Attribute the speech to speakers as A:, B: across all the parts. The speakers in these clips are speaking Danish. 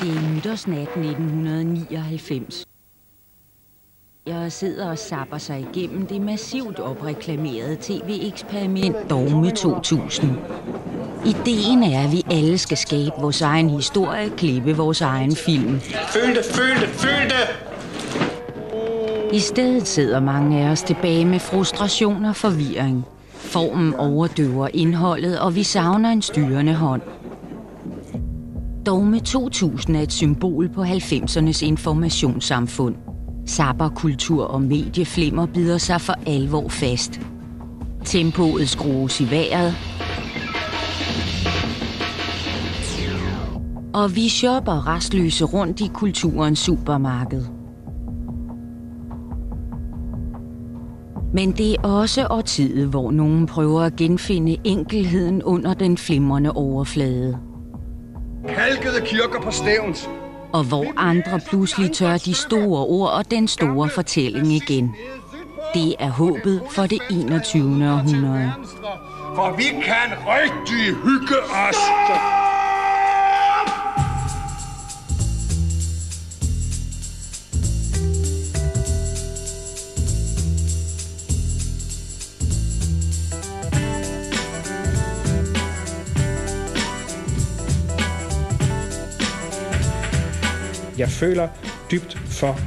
A: Det er nytårsnat 1999. Jeg sidder og sapper sig igennem det massivt opreklamerede tv-eksperiment Dogme 2000. Ideen er, at vi alle skal skabe vores egen historie, klippe vores egen film.
B: Føl det, føl det, føl det!
A: I stedet sidder mange af os tilbage med frustration og forvirring. Formen overdøver indholdet, og vi savner en styrende hånd. Dogme 2000 er et symbol på 90'ernes informationssamfund. Sabberkultur og medieflimmer bider sig for alvor fast. Tempoet skrues i vejret, og vi shopper restløse rundt i kulturens supermarked. Men det er også årtiet, hvor nogen prøver at genfinde enkelheden under den flimrende overflade.
C: Kalkede kirker på stævns.
A: Og hvor andre pludselig tør de store ord og den store fortælling igen. Det er håbet for det 21. århundrede.
C: For vi kan rigtig hygge os.
D: Jeg føler dybt for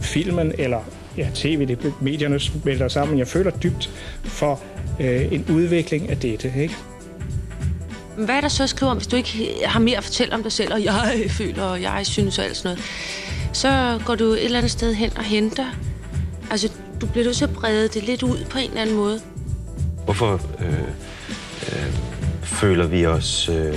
D: filmen, eller ja, tv, det medierne smelter sammen. Jeg føler dybt for øh, en udvikling af dette, ikke?
E: Hvad er der så at skrive om, hvis du ikke har mere at fortælle om dig selv, og jeg føler, og jeg synes og alt sådan noget? Så går du et eller andet sted hen og henter. Altså, du bliver nødt til at brede det lidt ud på en eller anden måde.
F: Hvorfor øh, øh, føler vi os øh,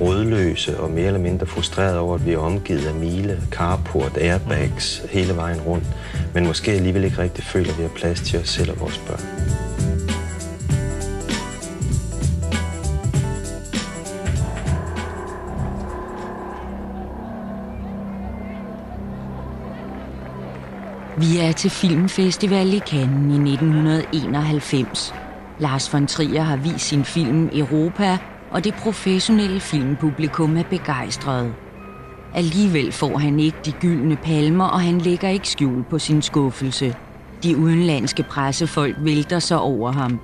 F: rådløse og mere eller mindre frustrerede over, at vi er omgivet af mile, carport, airbags hele vejen rundt, men måske alligevel ikke rigtig føler, at vi har plads til os selv og vores børn?
A: Vi er til Filmfestival i Cannes i 1991. Lars von Trier har vist sin film Europa, og det professionelle filmpublikum er begejstret. Alligevel får han ikke de gyldne palmer, og han lægger ikke skjul på sin skuffelse. De udenlandske pressefolk vælter sig over ham.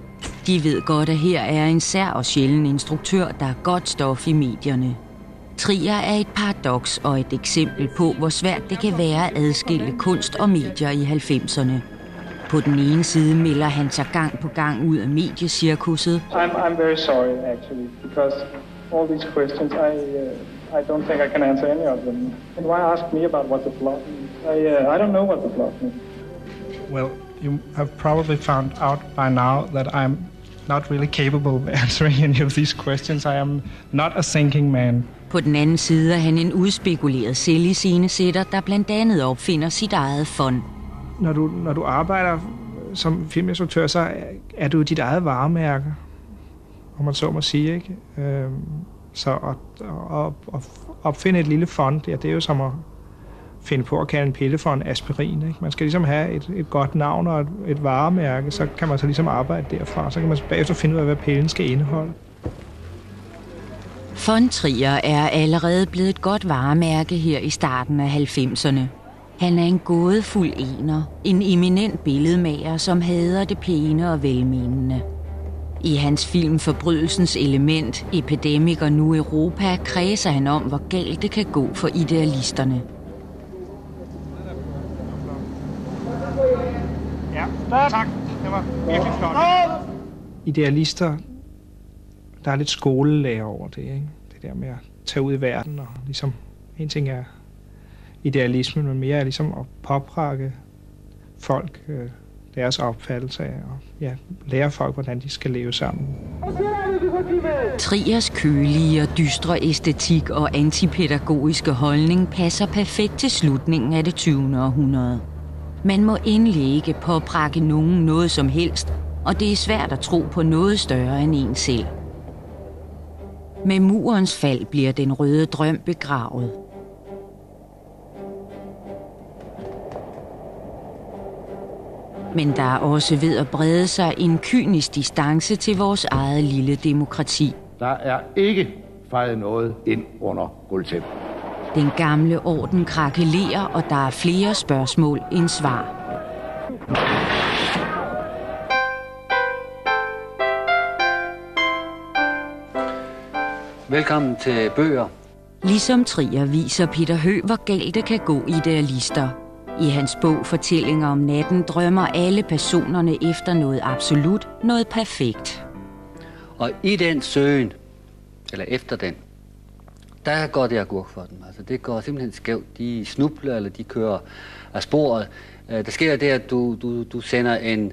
A: De ved godt, at her er en sær og sjælden instruktør, der er godt stof i medierne. Trier er et paradoks og et eksempel på, hvor svært det kan være at adskille kunst og medier i 90'erne. På den ene side melder han sig gang på gang ud af mediecirkuset.
G: I'm, I'm very sorry, actually, because all these questions, I, uh, I don't think I can answer any of them. And why ask me about what the plot means? I, uh, I don't know what the plot means.
D: Well, you have probably found out by now that I'm not really capable of answering any of these questions. I am not a thinking man.
A: På den anden side er han en udspekuleret selviscenesætter, der blandt andet opfinder sit eget fond.
D: Når du, når du arbejder som filminstruktør, så er du dit eget varemærke, om man så må sige. Ikke? Øh, så at, at, at opfinde et lille fond, ja, det er jo som at finde på at kalde en pille for en aspirin. Ikke? Man skal ligesom have et, et godt navn og et, et varemærke, så kan man så ligesom arbejde derfra. Så kan man bagefter finde ud af, hvad pillen skal indeholde.
A: Von Trier er allerede blevet et godt varemærke her i starten af 90'erne. Han er en gådefuld ener, en eminent billedmager, som hader det pæne og velmenende. I hans film Forbrydelsens element, Epidemic og nu Europa, kredser han om, hvor galt det kan gå for idealisterne.
D: Ja, tak. Det var virkelig flot. Idealister, der er lidt skolelærer over det, ikke? Det der med at tage ud i verden og ligesom, en ting er idealismen, men mere er ligesom at poprakke folk øh, deres opfattelse af, og ja, lære folk, hvordan de skal leve sammen.
A: Triers kølige og dystre æstetik og antipædagogiske holdning passer perfekt til slutningen af det 20. århundrede. Man må endelig ikke påprakke nogen noget som helst, og det er svært at tro på noget større end en selv. Med murens fald bliver den røde drøm begravet. Men der er også ved at brede sig en kynisk distance til vores eget lille demokrati.
H: Der er ikke fejede noget ind under gulvtæppet.
A: Den gamle orden krakelerer, og der er flere spørgsmål end svar.
I: Velkommen til Bøger.
A: Ligesom Trier viser Peter Hø, hvor galt det kan gå idealister. I hans bog Fortællinger om natten drømmer alle personerne efter noget absolut, noget perfekt.
I: Og i den søgen, eller efter den, der går det agurk for dem. Altså, det går simpelthen skævt. De snubler, eller de kører af sporet. Øh, der sker det, at du, du, du sender en,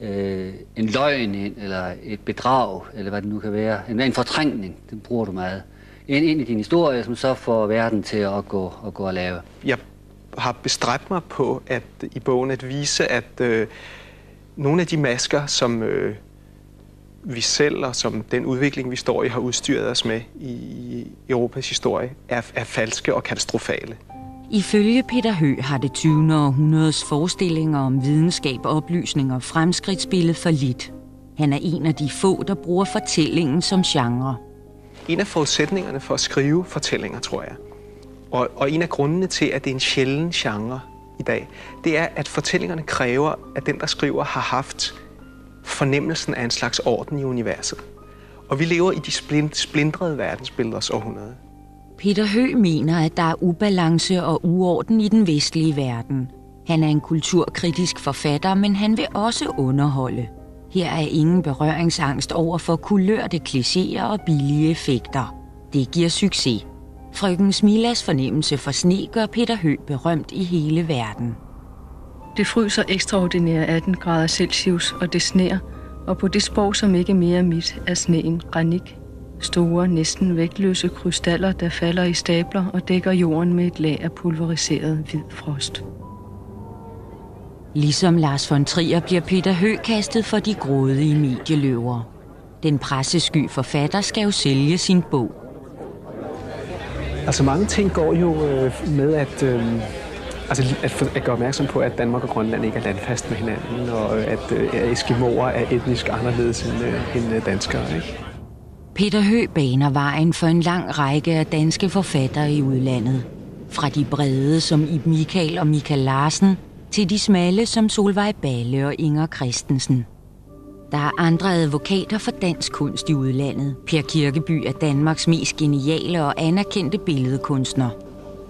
I: øh, en løgn ind, eller et bedrag, eller hvad det nu kan være. En, en fortrængning, den bruger du meget. Ind, ind i din historie, som så får verden til at gå, at gå og lave.
J: Jeg har bestræbt mig på at i bogen at vise, at øh, nogle af de masker, som øh, vi selv og som den udvikling, vi står i, har udstyret os med i Europas historie, er, er falske og katastrofale.
A: Ifølge Peter Hø har det 20. århundredes forestillinger om videnskab, oplysning og fremskridt spillet for lidt. Han er en af de få, der bruger fortællingen som genre.
J: En af forudsætningerne for at skrive fortællinger, tror jeg, og, og en af grundene til, at det er en sjælden genre i dag, det er, at fortællingerne kræver, at den, der skriver, har haft fornemmelsen af en slags orden i universet. Og vi lever i de splint, splindrede verdensbilleders århundrede.
A: Peter Hø mener, at der er ubalance og uorden i den vestlige verden. Han er en kulturkritisk forfatter, men han vil også underholde. Her er ingen berøringsangst over for kulørte klichéer og billige effekter. Det giver succes. Frøken Smilas fornemmelse for sne gør Peter Hø berømt i hele verden.
K: Det fryser ekstraordinære 18 grader Celsius, og det sner, og på det sprog, som ikke mere mit, er sneen granik. Store, næsten vægtløse krystaller, der falder i stabler og dækker jorden med et lag af pulveriseret hvid frost.
A: Ligesom Lars von Trier bliver Peter Hø kastet for de grådige medieløver. Den pressesky forfatter skal jo sælge sin bog.
J: Altså mange ting går jo øh, med at, øh, altså, at, at gøre opmærksom på, at Danmark og Grønland ikke er landfast med hinanden, og øh, at øh, eskimoer er etnisk anderledes end, øh, end øh, danskere. Ikke?
A: Peter Hø baner vejen for en lang række af danske forfattere i udlandet. Fra de brede som Ib Michael og Michael Larsen, til de smalle som Solvej Balle og Inger Christensen. Der er andre advokater for dansk kunst i udlandet. Per Kirkeby er Danmarks mest geniale og anerkendte billedkunstner.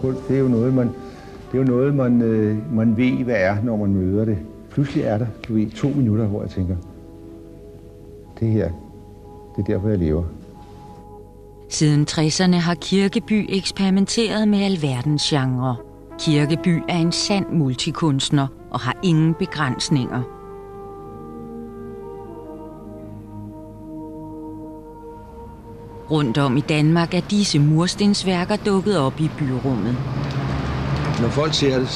L: Kunst, det er jo noget, man, det er jo noget, man, øh, man ved, hvad er, når man møder det. Pludselig er der, du ved, to minutter, hvor jeg tænker, det her, det er derfor, jeg lever.
A: Siden 60'erne har Kirkeby eksperimenteret med alverdens genre. Kirkeby er en sand multikunstner og har ingen begrænsninger. Rundt om i Danmark er disse murstensværker dukket op i byrummet.
M: Når folk ser det,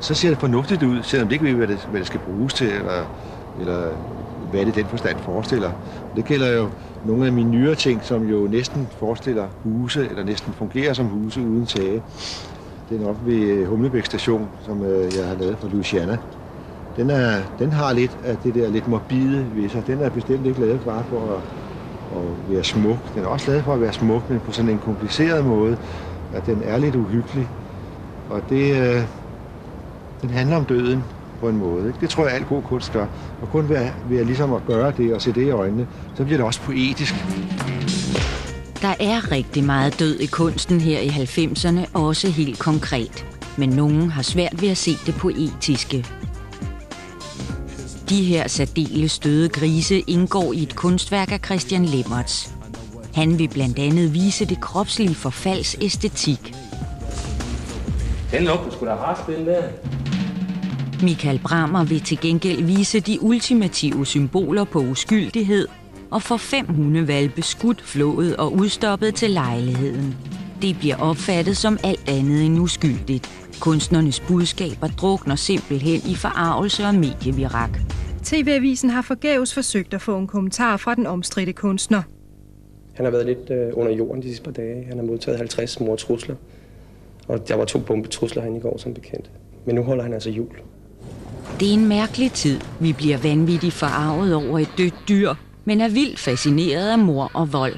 M: så ser det fornuftigt ud, selvom det ikke ved, hvad det, hvad det skal bruges til, eller, eller hvad det den forstand forestiller. Det gælder jo nogle af mine nyere ting, som jo næsten forestiller huse, eller næsten fungerer som huse uden tage. Det er nok ved øh, Humlebæk station, som øh, jeg har lavet for Louisiana. Den, er, den har lidt af det der lidt morbide ved sig. Den er bestemt ikke lavet bare for at, at være smuk. Den er også lavet for at være smuk, men på sådan en kompliceret måde, at den er lidt uhyggelig. Og det, øh, den handler om døden på en måde. Ikke? Det tror jeg, alt god kunst gør. Og kun ved, at, ved at, ligesom at gøre det og se det i øjnene, så bliver det også poetisk.
A: Der er rigtig meget død i kunsten her i 90'erne, også helt konkret. Men nogen har svært ved at se det poetiske. De her særdeles døde grise indgår i et kunstværk af Christian Lemmerts. Han vil blandt andet vise det kropslige forfalds æstetik.
N: Den lugter sgu da den der.
A: Michael Brammer vil til gengæld vise de ultimative symboler på uskyldighed og får fem hundevalpe skudt, flået og udstoppet til lejligheden. Det bliver opfattet som alt andet end uskyldigt. Kunstnernes budskaber drukner simpelthen i forarvelse og medievirak.
O: TV-avisen har forgæves forsøgt at få en kommentar fra den omstridte kunstner.
P: Han har været lidt øh, under jorden de sidste par dage. Han har modtaget 50 mordtrusler. Og der var to bombetrusler han i går, som bekendt. Men nu holder han altså jul.
A: Det er en mærkelig tid. Vi bliver vanvittigt forarvet over et dødt dyr, men er vildt fascineret af mor og vold.